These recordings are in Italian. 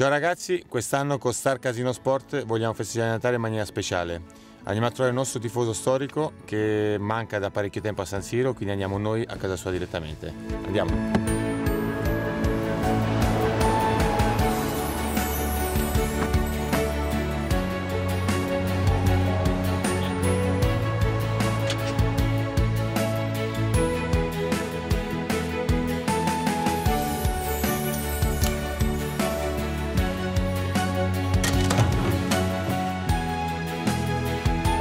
Ciao ragazzi, quest'anno con Star Casino Sport vogliamo festeggiare Natale in maniera speciale. Andiamo a trovare il nostro tifoso storico che manca da parecchio tempo a San Siro, quindi andiamo noi a casa sua direttamente. Andiamo!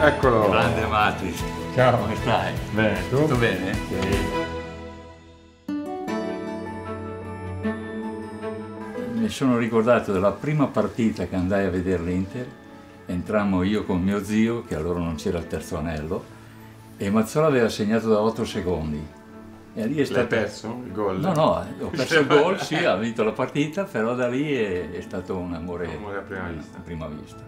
Eccolo! Grande Matis. Ciao! Come stai? Bene, tu? Tutto bene? Mi sono ricordato della prima partita che andai a vedere l'Inter, entrammo io con mio zio, che allora non c'era il terzo anello, e Mazzola aveva segnato da 8 secondi. E lì è stato... perso il gol? No, no, ho perso il gol, sì, ha vinto la partita, però da lì è, è stato un amore Amore a prima vista. a prima vista.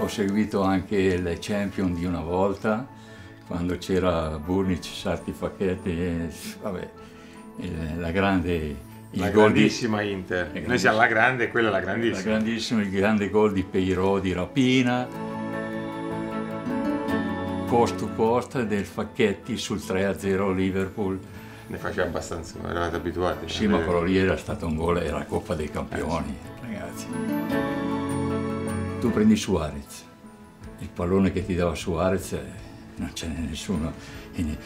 Ho seguito anche le Champion di una volta, quando c'era Burnic, Sarti, Facchetti, e, vabbè, la grande... il La gol di- grandissima Inter. La Noi siamo la grande e quella è la la grandissima. grandissima, il grande gol di Peiro di Rapina, post to post del Facchetti sul 3-0 Liverpool. Ne faceva abbastanza, eravate abituati. Sì, ma quello lì era stato un gol, era Coppa dei Campioni, Eh, ragazzi. Tu prendi Suarez, il pallone che ti dava Suarez eh, non ce n'è nessuno, ne,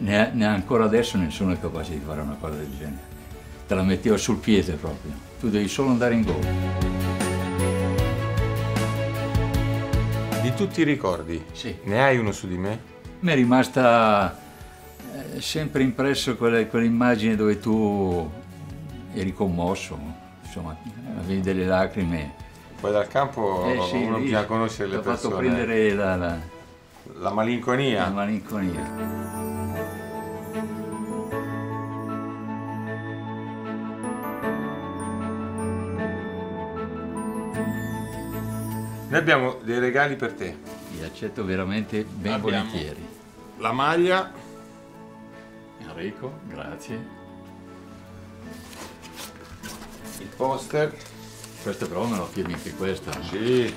ne- ne- ancora adesso nessuno è capace di fare una cosa del genere. Te la metteva sul piede proprio, tu devi solo andare in gol. Di tutti i ricordi, Sì. ne hai uno su di me? Mi è rimasta eh, sempre impresso quell'immagine dove tu eri commosso, insomma, avevi delle lacrime. Poi dal campo Eh sì, uno bisogna conoscere le ha fatto persone. prendere la, la, La malinconia. la malinconia. Noi abbiamo dei regali per te. Li accetto veramente ben Abbiamo- volentieri. La maglia, Enrico, grazie. il poster, Questo però me lo firmi anche questa. sì,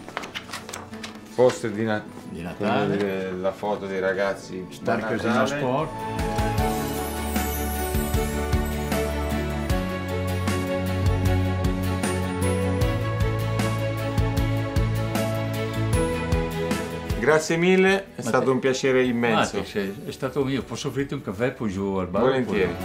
poster di, Na- Di Natale. quindi la foto dei ragazzi. Star Casino. Sport. Grazie mille, è Ma stato te- un piacere immenso. Sì, è stato mio, posso offrirti un caffè poi giù al bar? Volentieri.